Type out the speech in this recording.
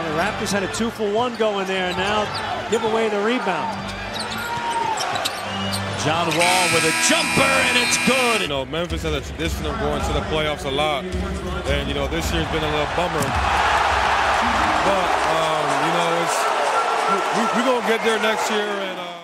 Well, the Raptors had a two for one going there, now give away the rebound. John Wall with a jumper, and it's good. You know, Memphis has a tradition of going to the playoffs a lot, and you know this year's been a little bummer. But um, you know, we, we, are gonna get there next year, and. Uh,